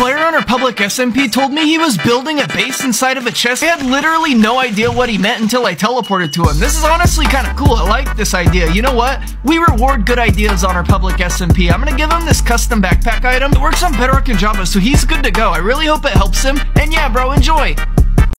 player on our public SMP told me he was building a base inside of a chest. I had literally no idea what he meant until I teleported to him. This is honestly kind of cool. I like this idea. You know what? We reward good ideas on our public SMP. I'm gonna give him this custom backpack item. It works on Bedrock and Java, so he's good to go. I really hope it helps him. And yeah, bro, enjoy.